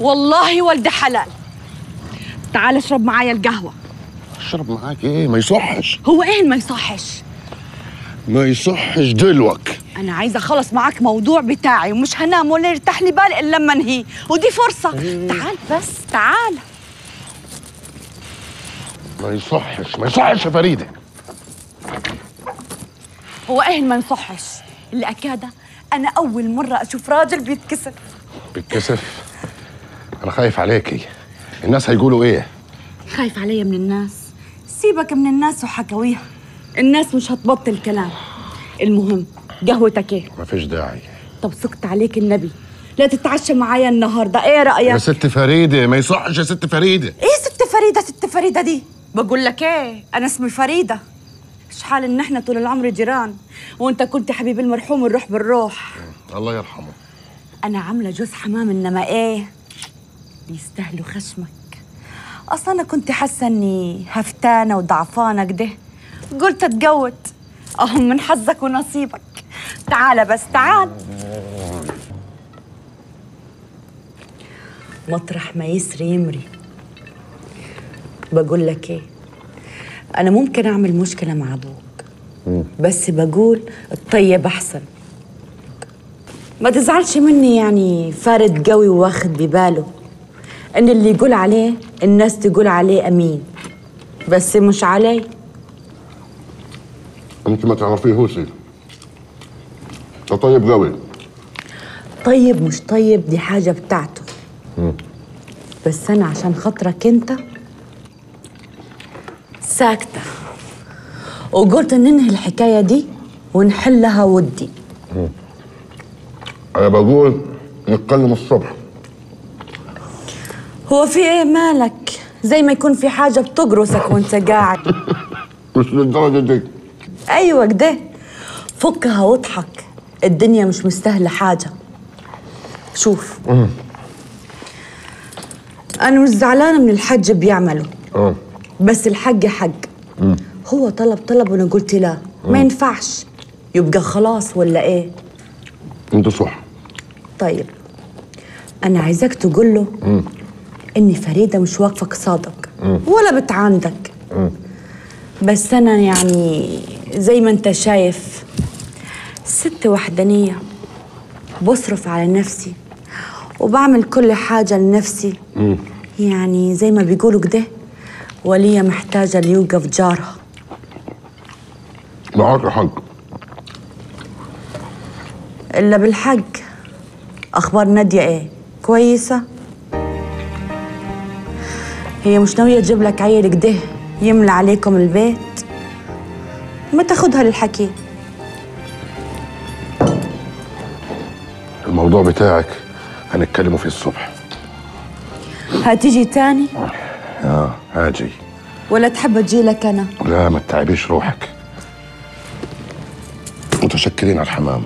والله ولد حلال. تعال اشرب معايا القهوة. اشرب معاك إيه؟ ما يصحش. هو إيه ما يصحش؟ ما يصحش دلوك. أنا عايزة أخلص معاك موضوع بتاعي ومش هنام ولا يرتاح لي بال إلا لما انهيه ودي فرصة. تعال بس تعال. ما يصحش. ما يصحش يا فريدة. هو إيه ما يصحش؟ اللي اكاده أنا أول مرة أشوف راجل بيتكسر بالكسف أنا خايف عليكي. الناس هيقولوا إيه؟ خايف عليا من الناس. سيبك من الناس وحكاويها الناس مش هتبطل كلام المهم قهوتك إيه؟ ما فيش داعي. طب سكت عليك النبي. لا تتعشى معايا النهارده. إيه رأيك؟ يا ست فريدة ما يصحش يا ست فريدة. إيه ست فريدة ست فريدة دي؟ بقول لك إيه أنا اسمي فريدة. مش حال إن إحنا طول العمر جيران وإنت كنت حبيب المرحوم الروح بالروح. الله يرحمه. أنا عاملة جوز حمام إنما إيه؟ بيستاهلوا خشمك. أصلا أنا كنت حاسة إني هفتانة وضعفانة كده قلت اتجوز أهو من حظك ونصيبك. تعال بس تعال. مطرح ما يسري يمري. بقول لك إيه؟ أنا ممكن أعمل مشكلة مع أبوك. بس بقول الطيب أحسن. ما تزعلش مني يعني فارد قوي واخد بباله. إن اللي يقول عليه الناس تقول عليه أمين. بس مش علي. أنت ما تعرفيهوش ده طيب قوي. طيب مش طيب دي حاجة بتاعته. بس أنا عشان خاطرك أنت ساكتة. وقلت ننهي الحكاية دي ونحلها ودي. أنا بقول نتكلم الصبح. هو في إيه مالك؟ زي ما يكون في حاجة بتقرصك وأنت قاعد. مش للدرجة دي. أيوه كده فكها واضحك. الدنيا مش مستاهلة حاجة. شوف. أنا مش زعلانة من الحج بيعمله. آه. بس الحج حج. هو طلب طلب وأنا قلت لا. ما ينفعش. يبقى خلاص ولا إيه؟ أنت صح. طيب. أنا عايزاك تقول له إني فريدة مش واقفة قصادك ولا بتعاندك. بس أنا يعني زي ما أنت شايف ست وحدانية بصرف على نفسي وبعمل كل حاجة لنفسي. يعني زي ما بيقولوا كده ولية محتاجة اللي يوقف جارها. معاك حق إلا بالحق أخبار نادية إيه؟ كويسة؟ هي مش ناوية تجيب لك عيل كده يملى عليكم البيت؟ ما تاخدها للحكي. الموضوع بتاعك هنتكلموا فيه الصبح. هتيجي تاني؟ آه هاجي. ولا تحب تجي لك أنا؟ لا ما تتعبيش روحك. متشكرين على الحمام.